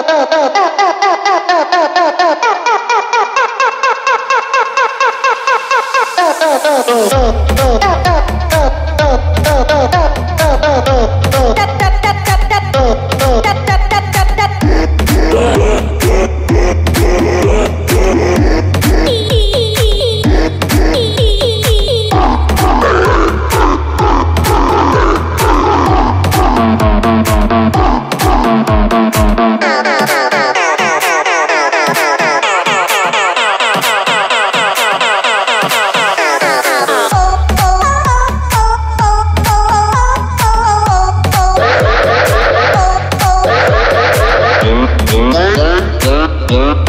Oh, oh, oh.